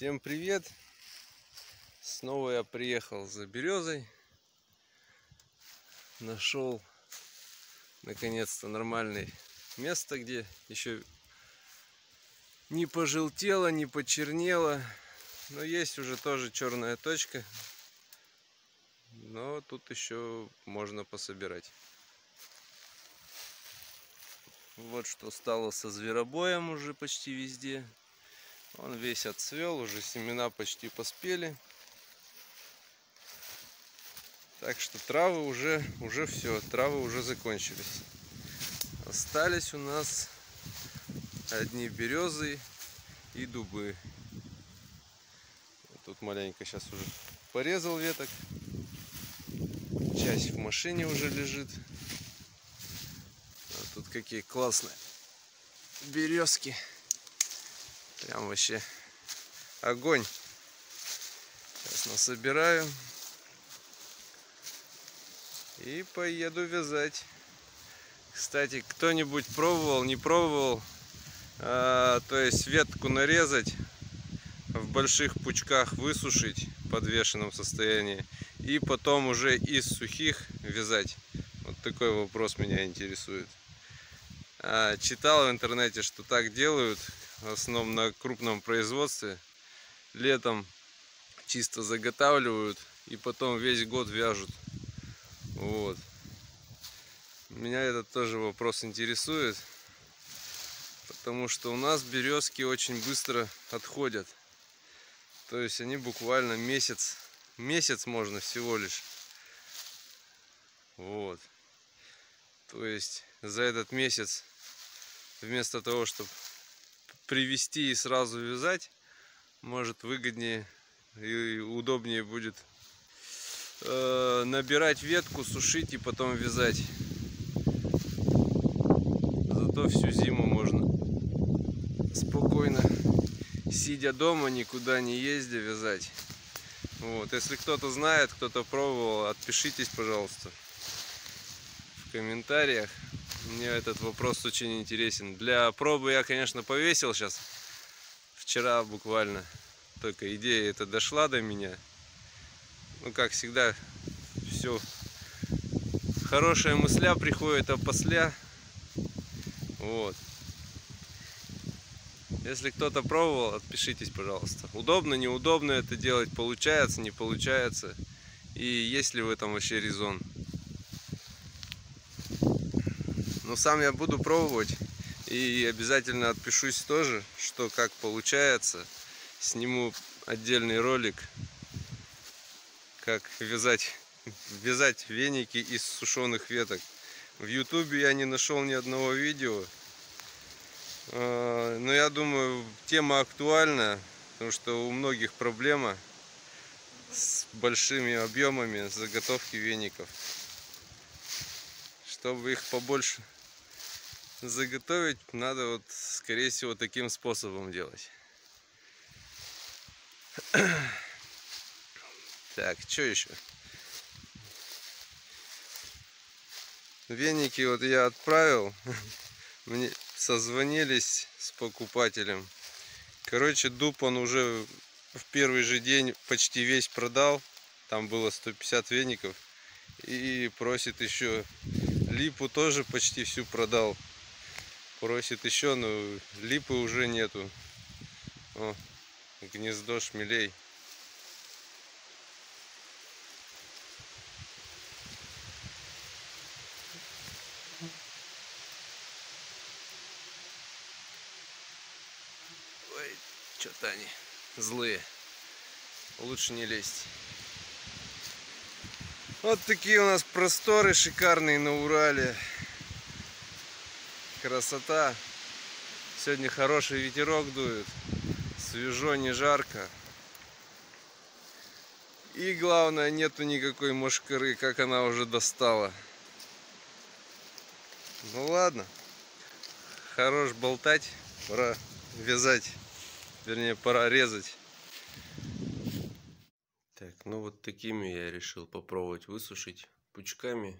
Всем привет! Снова я приехал за березой. Нашел наконец-то нормальное место, где еще не пожелтело, не почернело. Но есть уже тоже черная точка. Но тут еще можно пособирать. Вот что стало со зверобоем уже почти везде. Он весь отцвел, уже семена почти поспели. Так что травы уже, уже все, травы уже закончились. Остались у нас одни березы и дубы. Тут маленько сейчас уже порезал веток. Часть в машине уже лежит. А тут какие классные березки. Прям вообще огонь. Сейчас насобираю. И поеду вязать. Кстати, кто-нибудь пробовал, не пробовал, а, то есть ветку нарезать, в больших пучках высушить в подвешенном состоянии и потом уже из сухих вязать. Вот такой вопрос меня интересует. А, читал в интернете, что так делают, в основном на крупном производстве. Летом чисто заготавливают и потом весь год вяжут. Вот. Меня этот тоже вопрос интересует, потому что у нас березки очень быстро отходят. То есть они буквально месяц, месяц можно всего лишь. Вот. То есть за этот месяц вместо того, чтобы привести и сразу вязать, может выгоднее и удобнее будет э, набирать ветку, сушить и потом вязать. Зато всю зиму можно спокойно, сидя дома, никуда не ездя, вязать. Вот. Если кто-то знает, кто-то пробовал, отпишитесь, пожалуйста, в комментариях. Мне этот вопрос очень интересен. Для пробы я, конечно, повесил сейчас. Вчера буквально. Только идея эта дошла до меня. Ну, как всегда, все. Хорошая мысля приходит, а после. Вот. Если кто-то пробовал, отпишитесь, пожалуйста. Удобно, неудобно это делать, получается, не получается. И есть ли в этом вообще резон. Но сам я буду пробовать и обязательно отпишусь тоже, что как получается. Сниму отдельный ролик, как вязать, вязать веники из сушеных веток. В ютубе я не нашел ни одного видео. А, но я думаю, тема актуальна, потому что у многих проблема с большими объемами заготовки веников. Чтобы их побольше заготовить надо вот скорее всего таким способом делать. Так что еще? Веники вот я отправил. Мне созвонились с покупателем. Короче дуб он уже в первый же день почти весь продал. Там было 150 веников. И просит еще липу тоже почти всю продал просит еще, но липы уже нету. О, гнездо шмелей. Ой, что-то они злые. Лучше не лезть. Вот такие у нас просторы шикарные на Урале красота. Сегодня хороший ветерок дует. Свежо, не жарко. И главное, нету никакой мошкары, как она уже достала. Ну ладно. Хорош болтать. Пора вязать. Вернее, пора резать. Так, ну вот такими я решил попробовать высушить пучками.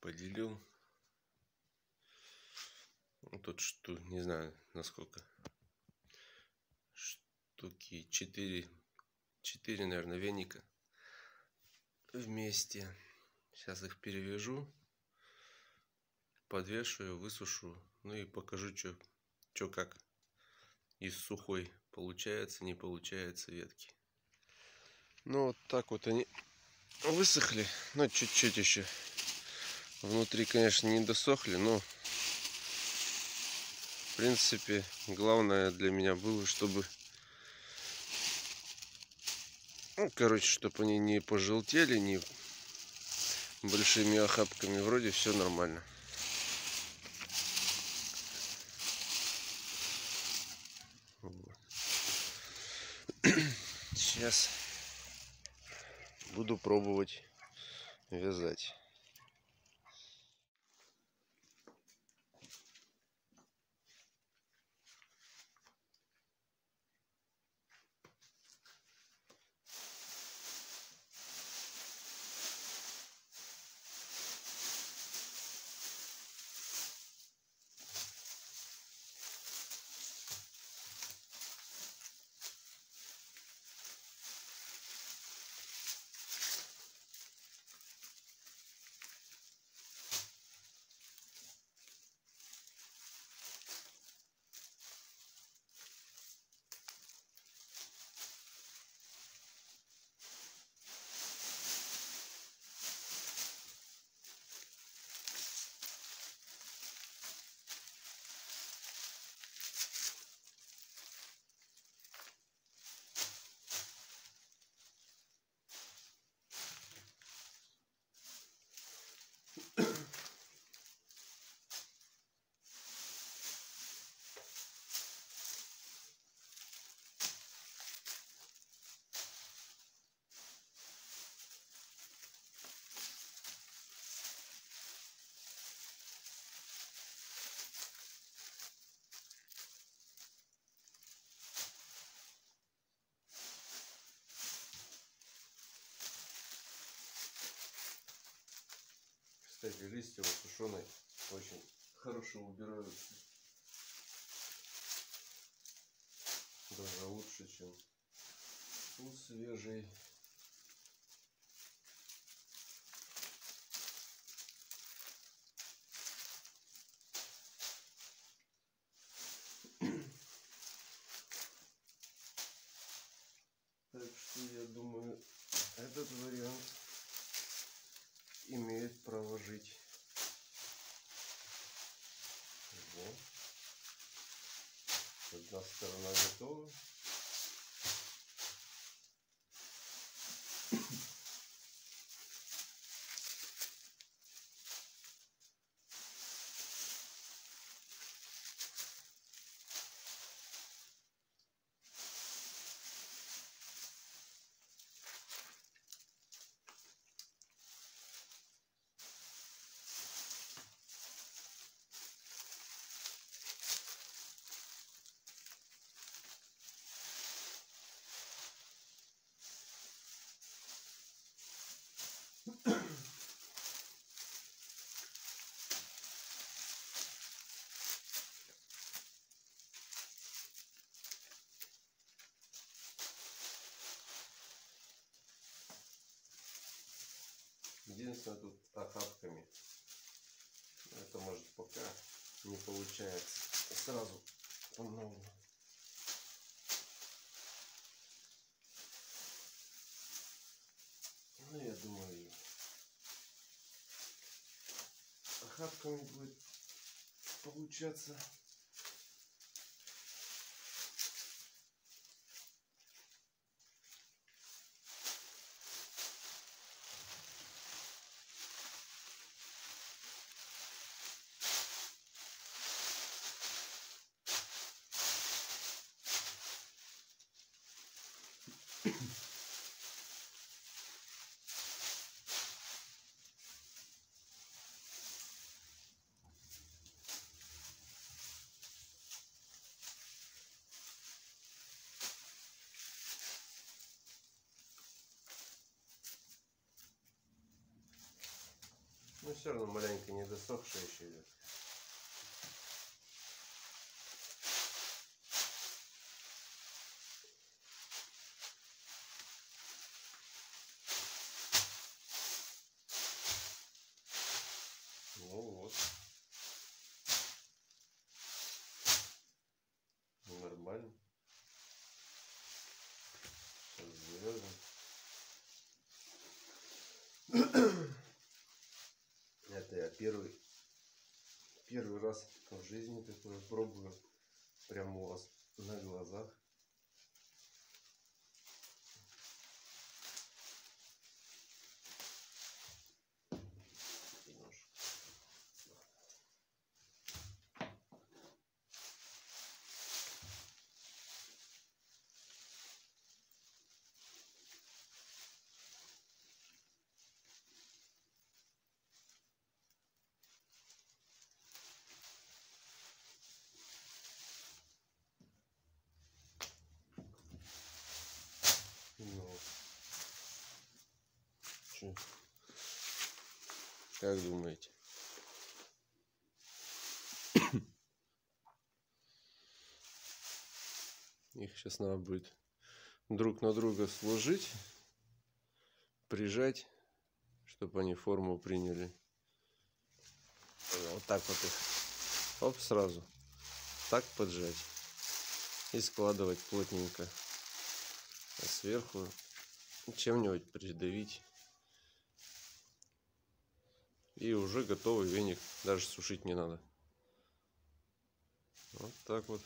Поделил Тут что, не знаю, насколько штуки 4, 4 наверное, веника вместе. Сейчас их перевяжу, подвешиваю, высушу, ну и покажу, что, что как из сухой получается, не получается ветки. Ну вот так вот они высохли, но чуть-чуть еще. Внутри, конечно, не досохли, но в принципе главное для меня было, чтобы ну, короче, чтобы они не пожелтели, не большими охапками. Вроде все нормально. Сейчас буду пробовать вязать. Кстати, листья вот сушеные очень хорошо убираются. Даже лучше, чем у свежей. Так что я думаю, этот вариант имеет право жить. Вот. Одна сторона готова. Единственное тут охапками. Это может пока не получается сразу по новому. Ну, я думаю, охапками будет получаться. Все равно маленько не еще идет. Первый, первый раз в жизни такое пробую. Прямо у вас на глазах. Ну, чё? Как думаете? Их сейчас надо будет друг на друга сложить, прижать, чтобы они форму приняли. Вот так вот их. Оп, сразу. Так поджать. И складывать плотненько. А сверху чем-нибудь придавить. И уже готовый веник. Даже сушить не надо. Вот так вот.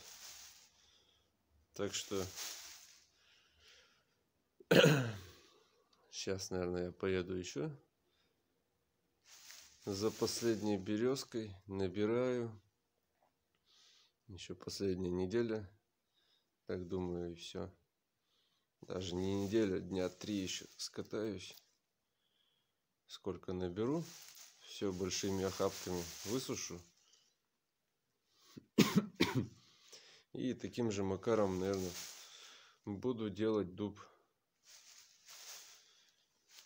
Так что сейчас, наверное, я поеду еще за последней березкой. Набираю. Еще последняя неделя. Так думаю, и все. Даже не неделя, дня три еще скатаюсь. Сколько наберу. Все большими охапками высушу. И таким же макаром, наверное, буду делать дуб.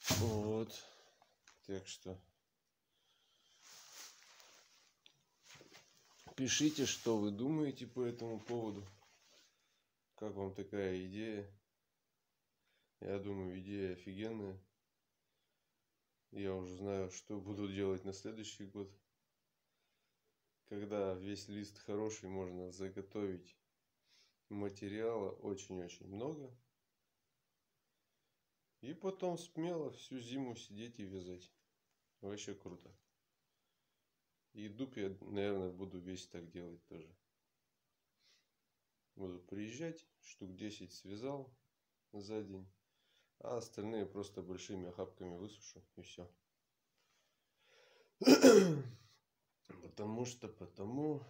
Вот. Так что пишите, что вы думаете по этому поводу. Как вам такая идея? Я думаю, идея офигенная. Я уже знаю, что буду делать на следующий год. Когда весь лист хороший, можно заготовить материала очень-очень много. И потом смело всю зиму сидеть и вязать. Вообще круто. И дуб я, наверное, буду весь так делать тоже. Буду приезжать, штук 10 связал за день. А остальные просто большими охапками высушу и все. Потому что, потому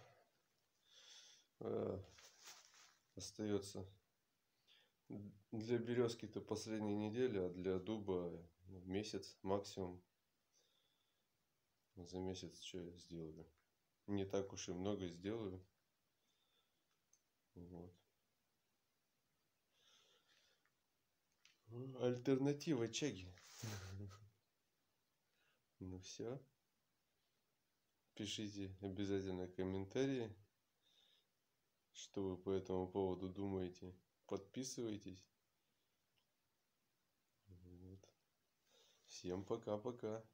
э, остается для березки-то последняя неделя, а для дуба месяц максимум. За месяц что я сделаю? Не так уж и много сделаю. Вот. Альтернатива чаги. Ну все. Пишите обязательно комментарии, что вы по этому поводу думаете. Подписывайтесь. Вот. Всем пока-пока.